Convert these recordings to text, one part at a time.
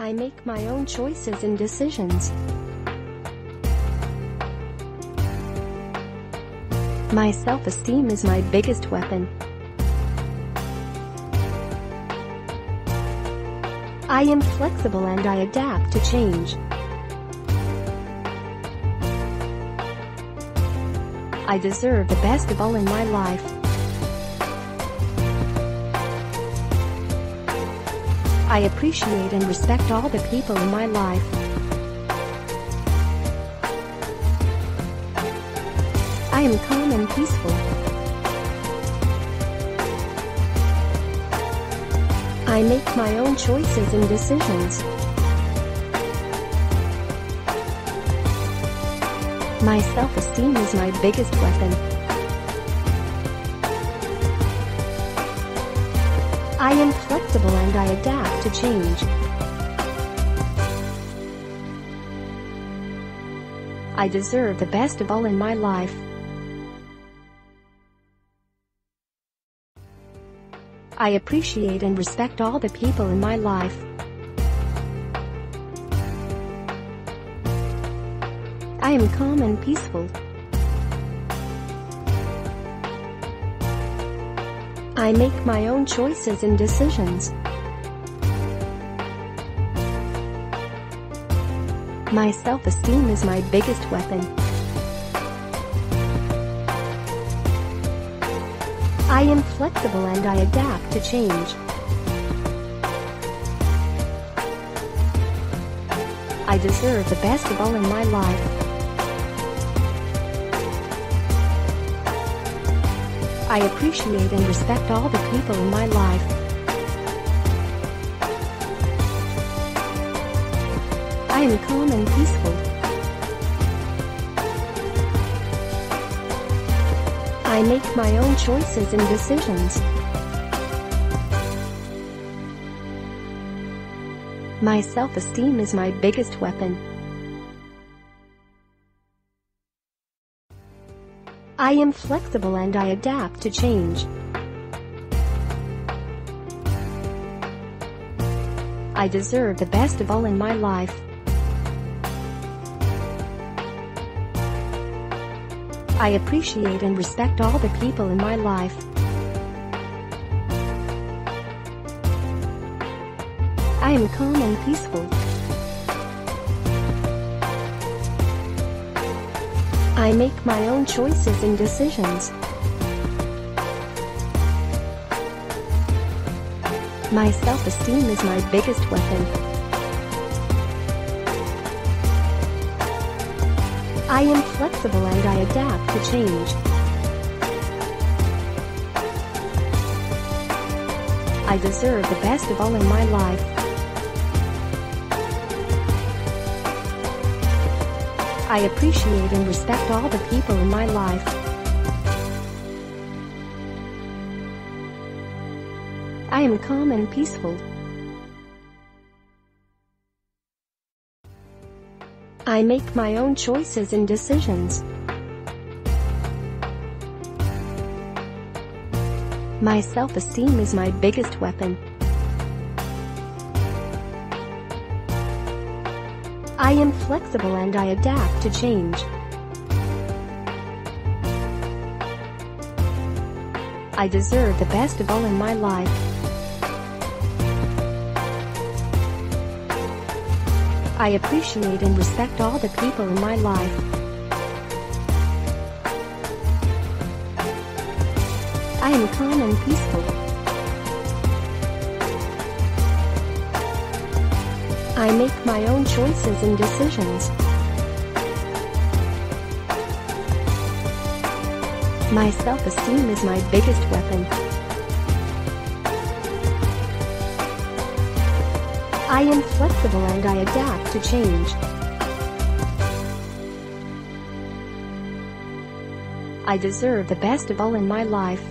I make my own choices and decisions. My self-esteem is my biggest weapon. I am flexible and I adapt to change. I deserve the best of all in my life. I appreciate and respect all the people in my life. I am calm and peaceful. I make my own choices and decisions. My self-esteem is my biggest weapon. I am flexible and I adapt to change. I deserve the best of all in my life. I appreciate and respect all the people in my life. I am calm and peaceful. I make my own choices and decisions. My self-esteem is my biggest weapon. I am flexible and I adapt to change. I deserve the best of all in my life. I appreciate and respect all the people in my life. I am calm and peaceful. I make my own choices and decisions. My self-esteem is my biggest weapon. I am flexible and I adapt to change. I deserve the best of all in my life. I appreciate and respect all the people in my life. I am calm and peaceful. I make my own choices and decisions. My self-esteem is my biggest weapon. I am flexible and I adapt to change. I deserve the best of all in my life. I appreciate and respect all the people in my life. I am calm and peaceful. I make my own choices and decisions. My self-esteem is my biggest weapon. I am flexible and I adapt to change. I deserve the best of all in my life. I appreciate and respect all the people in my life. I am calm and peaceful. I make my own choices and decisions. My self-esteem is my biggest weapon. I am flexible and I adapt to change. I deserve the best of all in my life.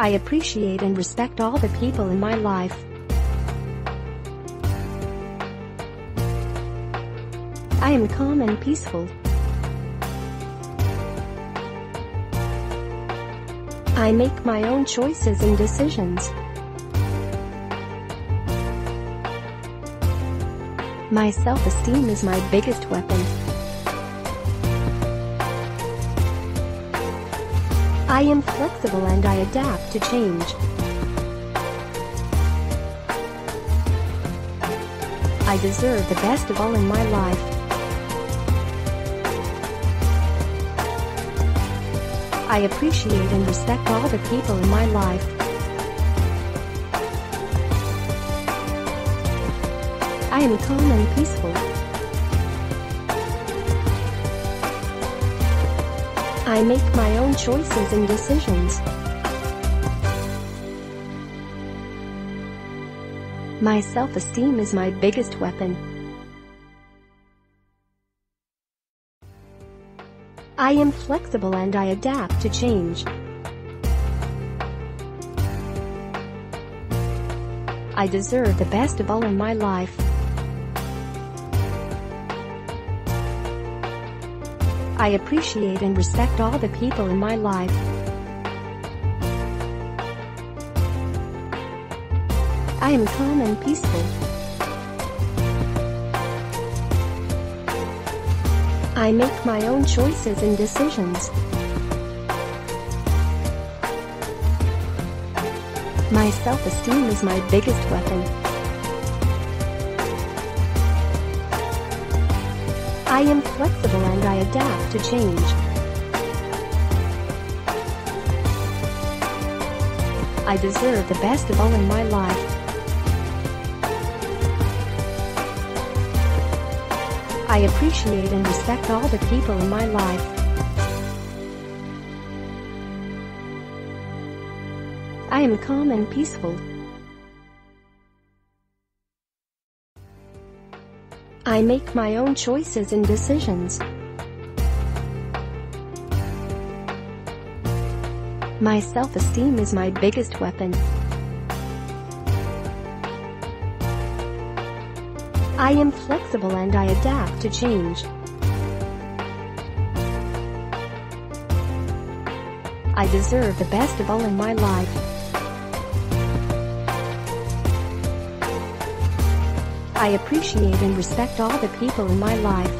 I appreciate and respect all the people in my life. I am calm and peaceful. I make my own choices and decisions. My self-esteem is my biggest weapon. I am flexible and I adapt to change. I deserve the best of all in my life. I appreciate and respect all the people in my life. I am calm and peaceful. I make my own choices and decisions. My self-esteem is my biggest weapon. I am flexible and I adapt to change. I deserve the best of all in my life. I appreciate and respect all the people in my life. I am calm and peaceful. I make my own choices and decisions. My self-esteem is my biggest weapon. I am flexible and I adapt to change. I deserve the best of all in my life. I appreciate and respect all the people in my life. I am calm and peaceful. I make my own choices and decisions. My self-esteem is my biggest weapon. I am flexible and I adapt to change. I deserve the best of all in my life. I appreciate and respect all the people in my life.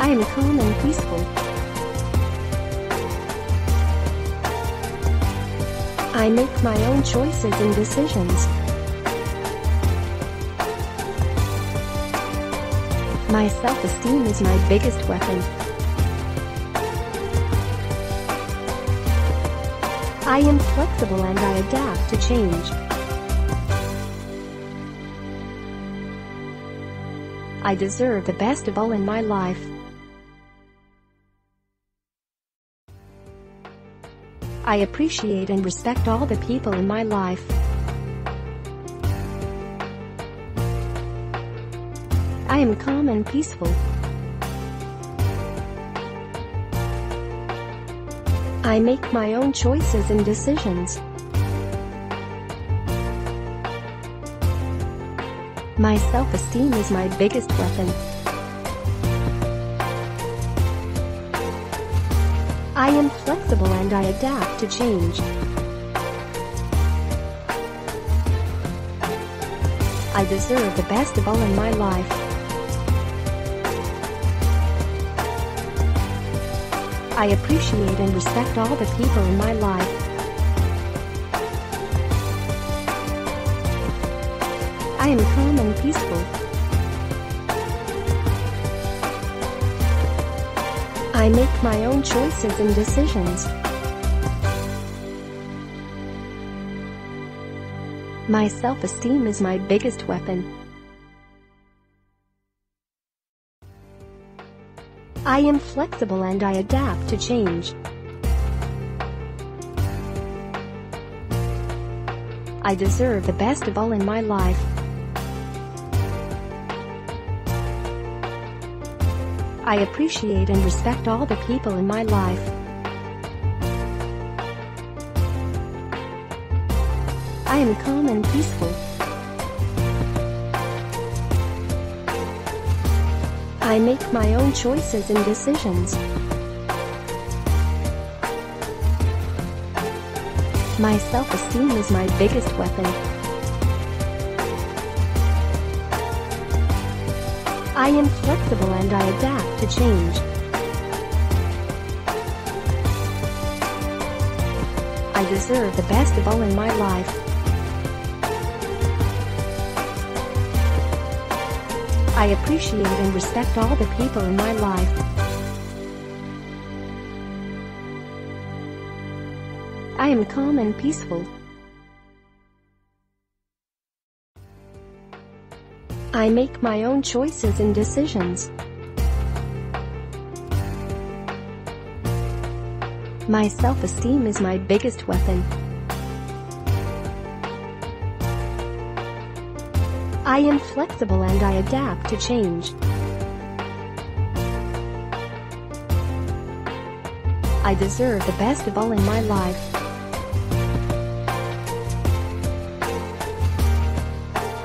I am calm and peaceful. I make my own choices and decisions. My self-esteem is my biggest weapon. I am flexible and I adapt to change. I deserve the best of all in my life. I appreciate and respect all the people in my life. I am calm and peaceful. I make my own choices and decisions. My self-esteem is my biggest weapon. I am flexible and I adapt to change. I deserve the best of all in my life. I appreciate and respect all the people in my life. I am calm and peaceful. I make my own choices and decisions. My self-esteem is my biggest weapon. I am flexible and I adapt to change. I deserve the best of all in my life. I appreciate and respect all the people in my life. I am calm and peaceful. I make my own choices and decisions. My self-esteem is my biggest weapon. I am flexible and I adapt to change. I deserve the best of all in my life. I appreciate and respect all the people in my life. I am calm and peaceful. I make my own choices and decisions. My self-esteem is my biggest weapon. I am flexible and I adapt to change. I deserve the best of all in my life.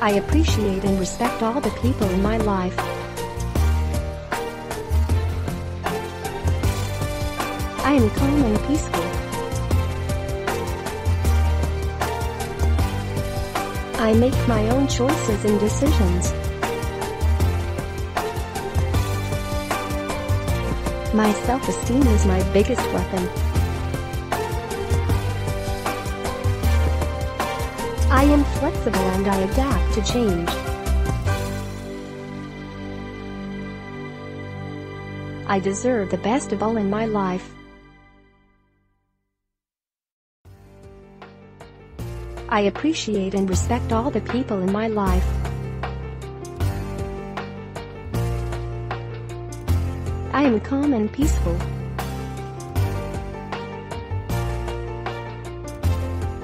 I appreciate and respect all the people in my life. I am calm and peaceful. I make my own choices and decisions. My self-esteem is my biggest weapon. I am flexible and I adapt to change. I deserve the best of all in my life. I appreciate and respect all the people in my life. I am calm and peaceful.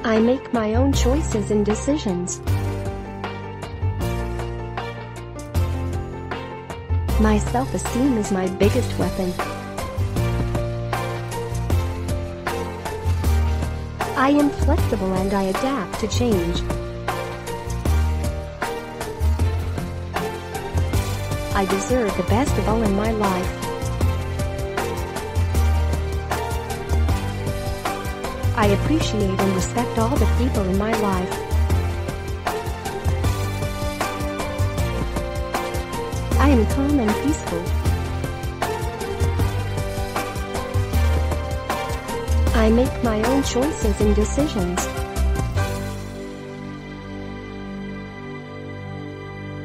I make my own choices and decisions. My self-esteem is my biggest weapon. I am flexible and I adapt to change. I deserve the best of all in my life. I appreciate and respect all the people in my life. I am calm and peaceful. I make my own choices and decisions.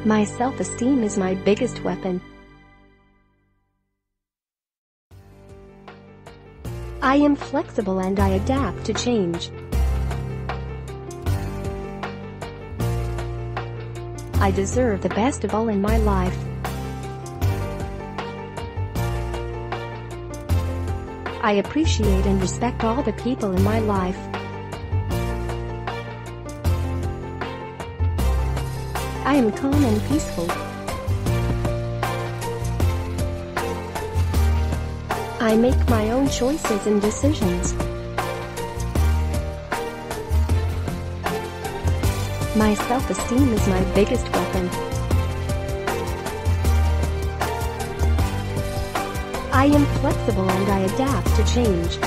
My self-esteem is my biggest weapon. I am flexible and I adapt to change. I deserve the best of all in my life. I appreciate and respect all the people in my life. I am calm and peaceful. I make my own choices and decisions. My self-esteem is my biggest weapon. I am flexible and I adapt to change.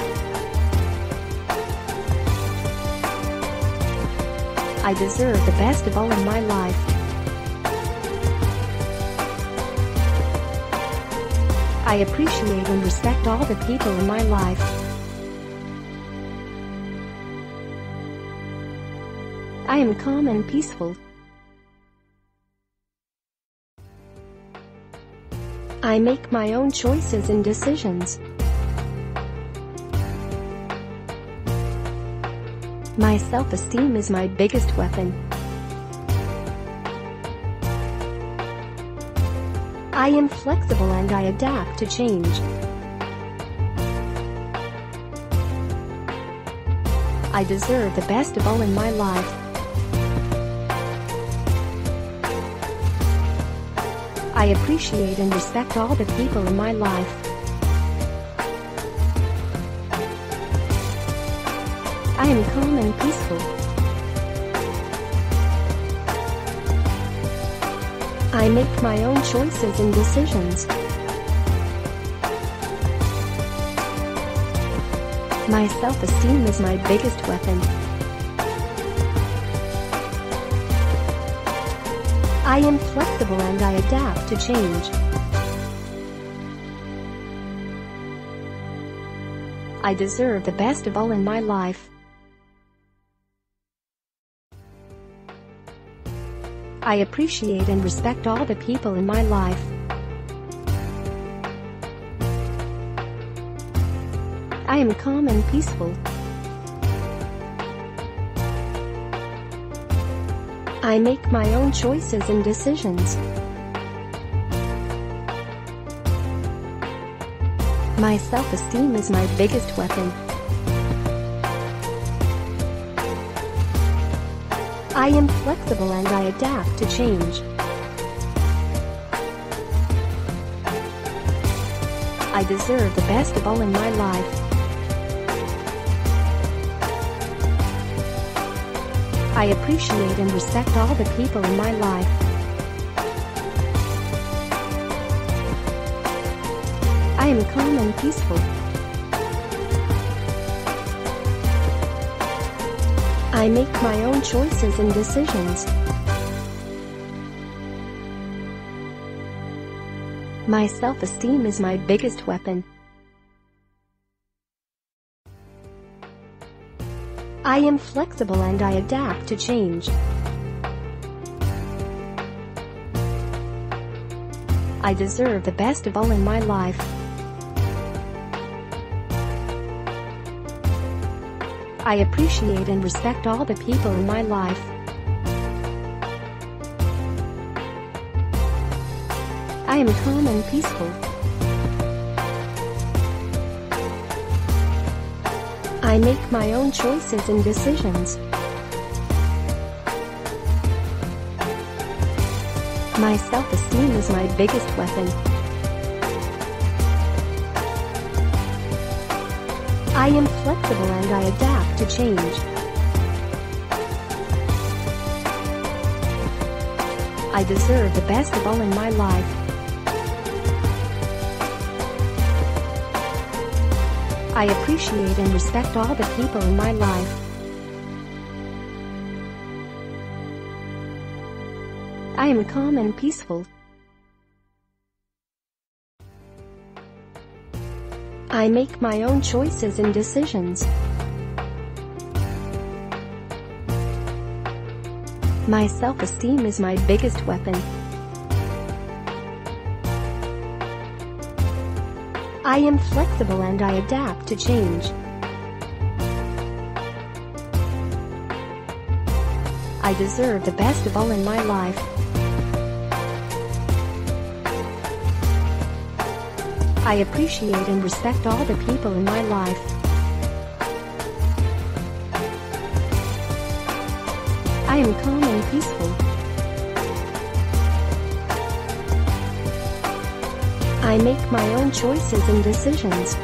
I deserve the best of all in my life. I appreciate and respect all the people in my life. I am calm and peaceful. I make my own choices and decisions. My self-esteem is my biggest weapon. I am flexible and I adapt to change. I deserve the best of all in my life. I appreciate and respect all the people in my life. I am calm and peaceful. I make my own choices and decisions. My self-esteem is my biggest weapon. I am flexible and I adapt to change. I deserve the best of all in my life. I appreciate and respect all the people in my life. I am calm and peaceful. I make my own choices and decisions. My self-esteem is my biggest weapon. I am flexible and I adapt to change. I deserve the best of all in my life. I appreciate and respect all the people in my life. I am calm and peaceful. I make my own choices and decisions. My self-esteem is my biggest weapon. I am flexible and I adapt to change. I deserve the best of all in my life. I appreciate and respect all the people in my life. I am calm and peaceful. I make my own choices and decisions. My self-esteem is my biggest weapon. I am flexible and I adapt to change. I deserve the best of all in my life. I appreciate and respect all the people in my life. I am calm and peaceful. I make my own choices and decisions. My self-esteem is my biggest weapon. I am flexible and I adapt to change. I deserve the best of all in my life. I appreciate and respect all the people in my life. I am calm and peaceful. I make my own choices and decisions.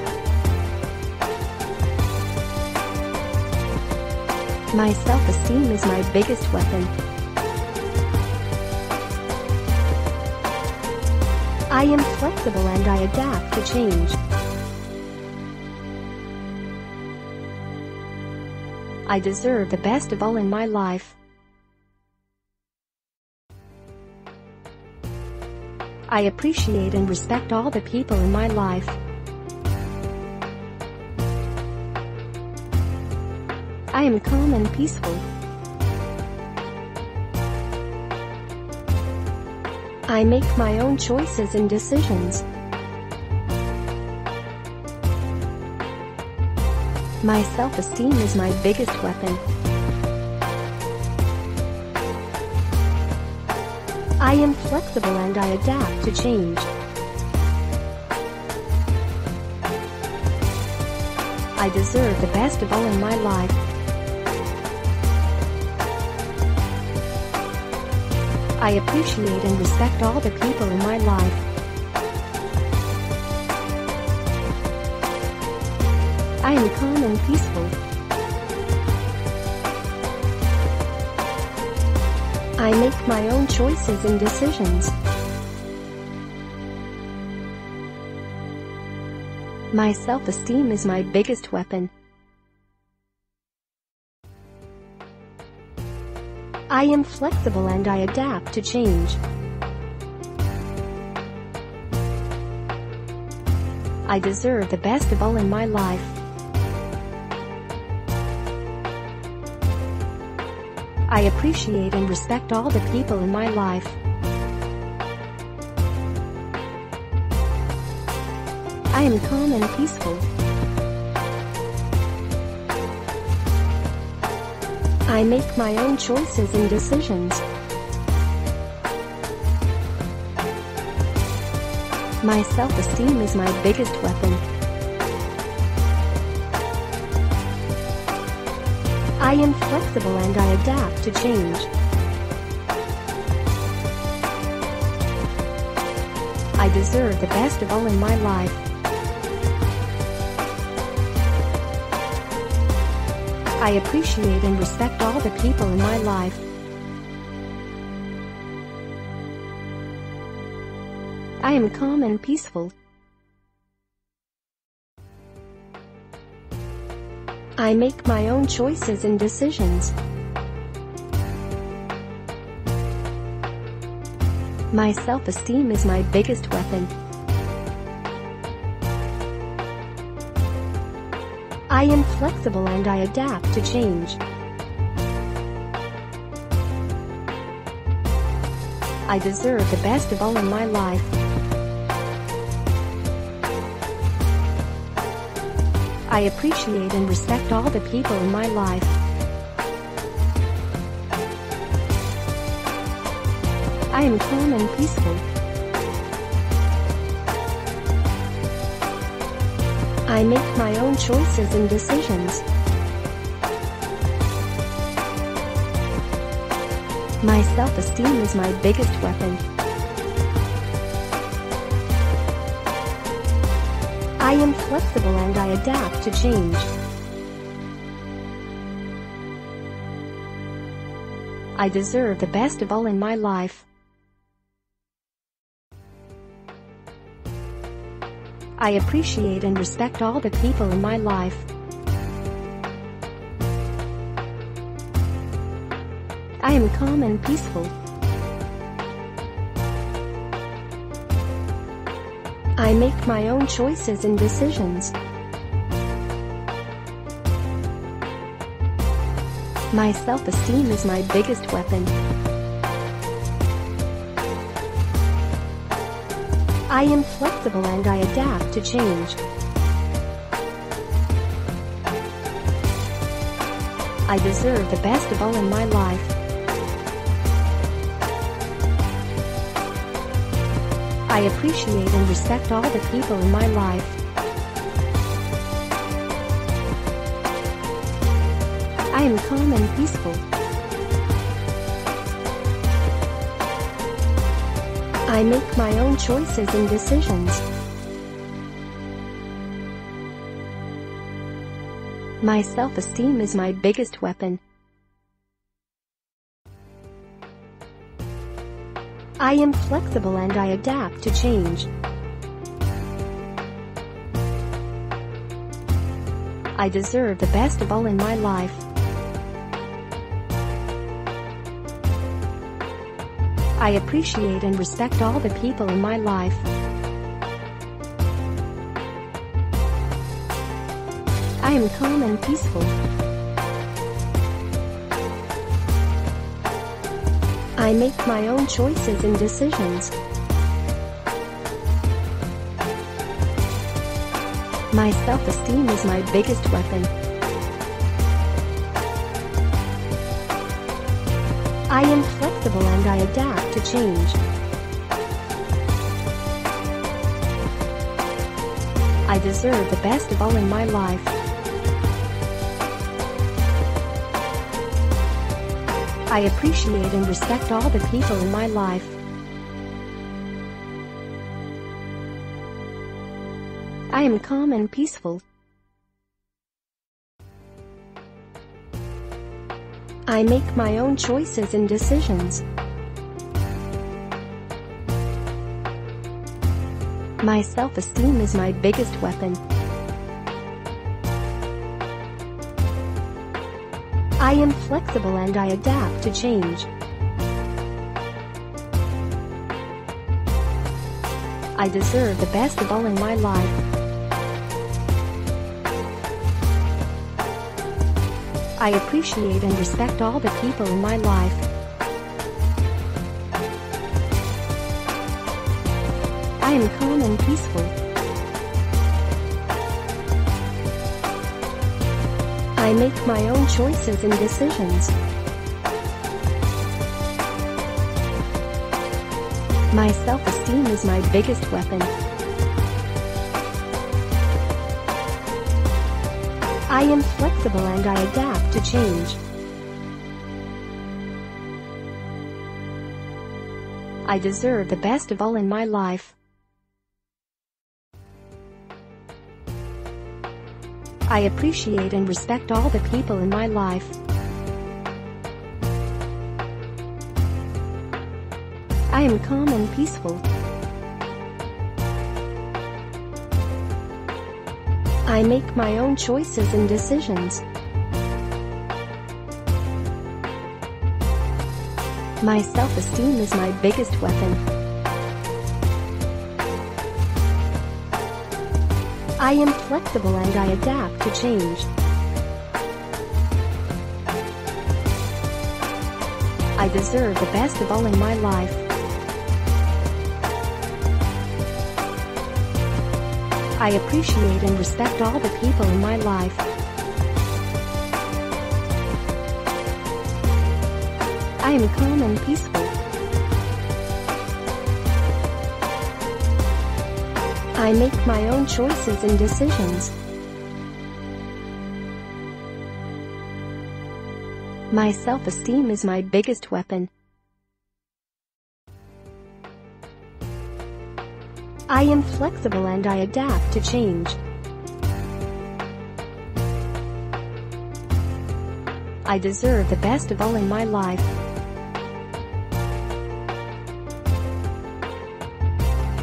My self-esteem is my biggest weapon. I am flexible and I adapt to change. I deserve the best of all in my life. I appreciate and respect all the people in my life. I am calm and peaceful. I make my own choices and decisions. My self-esteem is my biggest weapon. I am flexible and I adapt to change. I deserve the best of all in my life. I appreciate and respect all the people in my life. I am calm and peaceful. I make my own choices and decisions. My self-esteem is my biggest weapon. I am flexible and I adapt to change. I deserve the best of all in my life. I appreciate and respect all the people in my life. I am calm and peaceful. I make my own choices and decisions. My self-esteem is my biggest weapon. I am flexible and I adapt to change. I deserve the best of all in my life. I appreciate and respect all the people in my life. I am calm and peaceful. I make my own choices and decisions. My self-esteem is my biggest weapon. I am flexible and I adapt to change. I deserve the best of all in my life. I appreciate and respect all the people in my life. I am calm and peaceful. I make my own choices and decisions. My self-esteem is my biggest weapon. I am flexible and I adapt to change. I deserve the best of all in my life. I appreciate and respect all the people in my life. I am calm and peaceful. I make my own choices and decisions. My self-esteem is my biggest weapon. I am flexible and I adapt to change. I deserve the best of all in my life. I appreciate and respect all the people in my life. I am calm and peaceful. I make my own choices and decisions. My self-esteem is my biggest weapon. I am flexible and I adapt to change. I deserve the best of all in my life. I appreciate and respect all the people in my life. I am calm and peaceful. I make my own choices and decisions. My self-esteem is my biggest weapon. I am flexible and I adapt to change. I deserve the best of all in my life. I appreciate and respect all the people in my life. I am calm and peaceful. I make my own choices and decisions. My self-esteem is my biggest weapon. I am flexible and I adapt to change. I deserve the best of all in my life. I appreciate and respect all the people in my life. I am calm and peaceful. I make my own choices and decisions. My self-esteem is my biggest weapon. I am flexible and I adapt to change. I deserve the best of all in my life. I appreciate and respect all the people in my life. I am calm and peaceful. I make my own choices and decisions. My self-esteem is my biggest weapon. I am flexible and I adapt to change. I deserve the best of all in my life. I appreciate and respect all the people in my life. I am calm and peaceful. I make my own choices and decisions. My self-esteem is my biggest weapon. I am flexible and I adapt to change. I deserve the best of all in my life.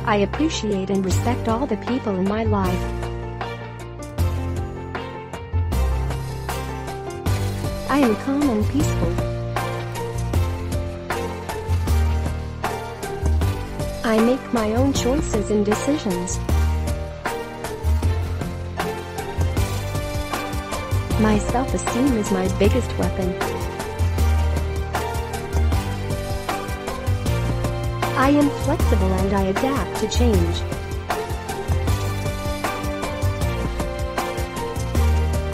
I appreciate and respect all the people in my life. I am calm and peaceful. I make my own choices and decisions. My self-esteem is my biggest weapon. I am flexible and I adapt to change.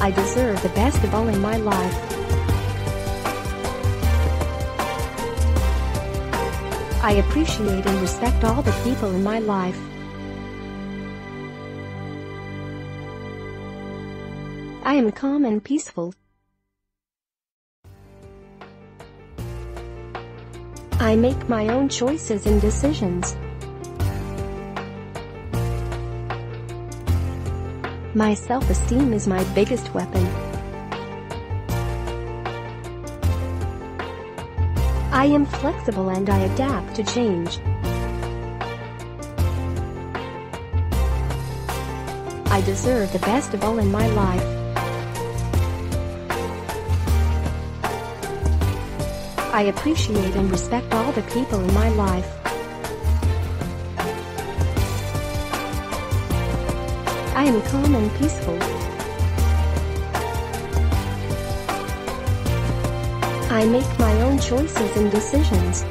I deserve the best of all in my life. I appreciate and respect all the people in my life. I am calm and peaceful. I make my own choices and decisions. My self-esteem is my biggest weapon. I am flexible and I adapt to change. I deserve the best of all in my life. I appreciate and respect all the people in my life. I am calm and peaceful. I make my own choices and decisions.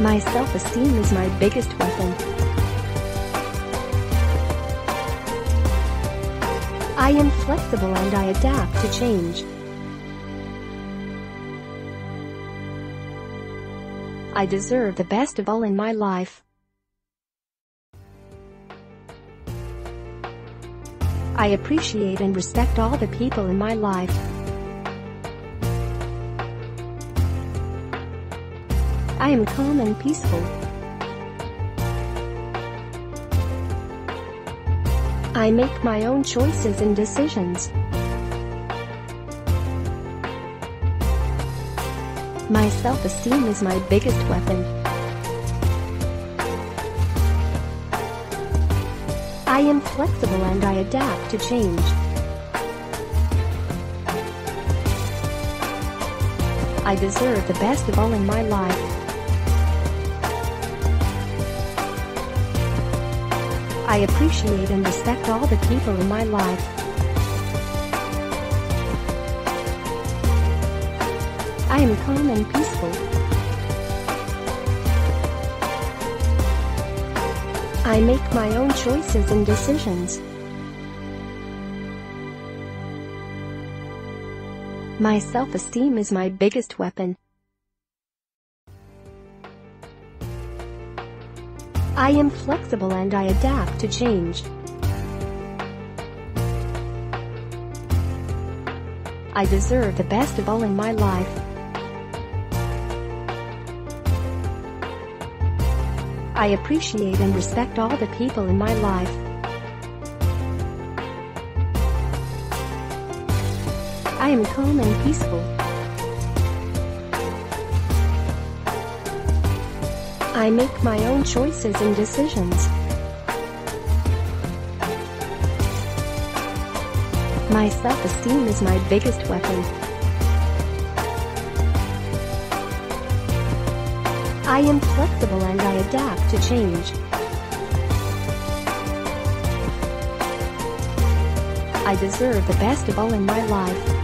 My self-esteem is my biggest weapon. I am flexible and I adapt to change. I deserve the best of all in my life. I appreciate and respect all the people in my life. I am calm and peaceful. I make my own choices and decisions. My self-esteem is my biggest weapon. I am flexible and I adapt to change. I deserve the best of all in my life. I appreciate and respect all the people in my life. I am calm and peaceful. I make my own choices and decisions. My self-esteem is my biggest weapon. I am flexible and I adapt to change. I deserve the best of all in my life. I appreciate and respect all the people in my life. I am calm and peaceful. I make my own choices and decisions. My self-esteem is my biggest weapon. I am flexible and I adapt to change. I deserve the best of all in my life.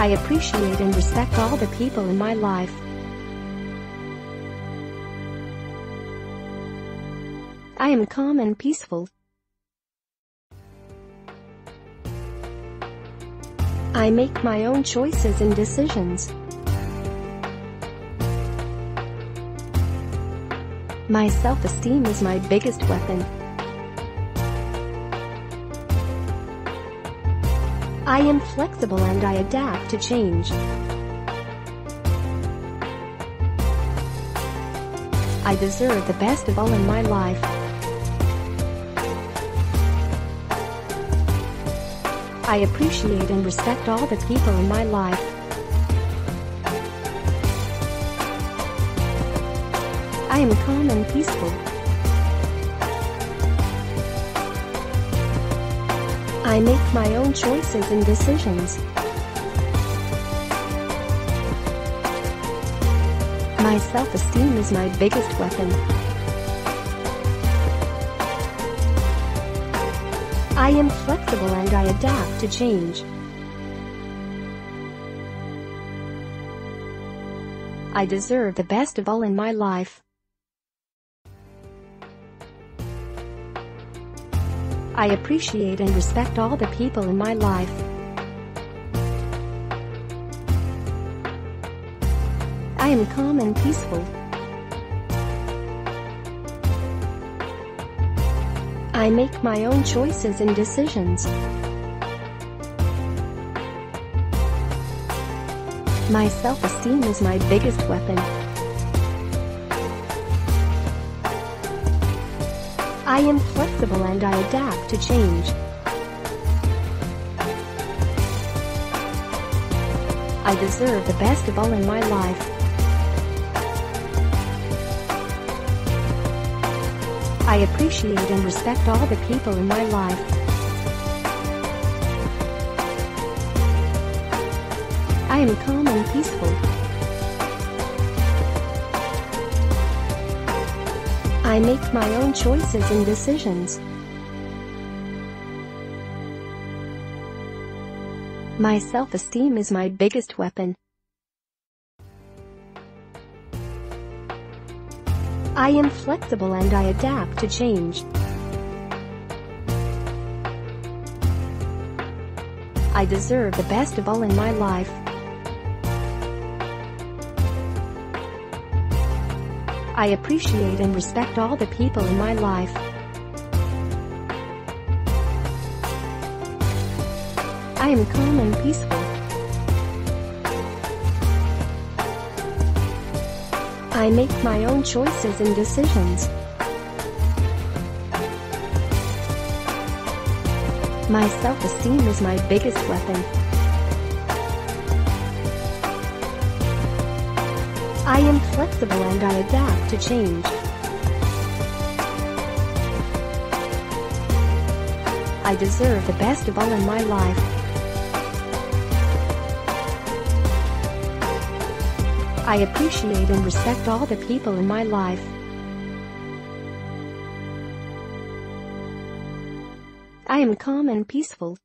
I appreciate and respect all the people in my life. I am calm and peaceful. I make my own choices and decisions. My self-esteem is my biggest weapon. I am flexible and I adapt to change. I deserve the best of all in my life. I appreciate and respect all the people in my life. I am calm and peaceful. I make my own choices and decisions. My self-esteem is my biggest weapon. I am flexible and I adapt to change. I deserve the best of all in my life. I appreciate and respect all the people in my life. I am calm and peaceful. I make my own choices and decisions. My self-esteem is my biggest weapon. I am flexible and I adapt to change. I deserve the best of all in my life. I appreciate and respect all the people in my life. I am calm and peaceful. I make my own choices and decisions. My self-esteem is my biggest weapon. I am flexible and I adapt to change. I deserve the best of all in my life. I appreciate and respect all the people in my life. I am calm and peaceful. I make my own choices and decisions. My self-esteem is my biggest weapon. I am flexible and I adapt to change. I deserve the best of all in my life. I appreciate and respect all the people in my life. I am calm and peaceful.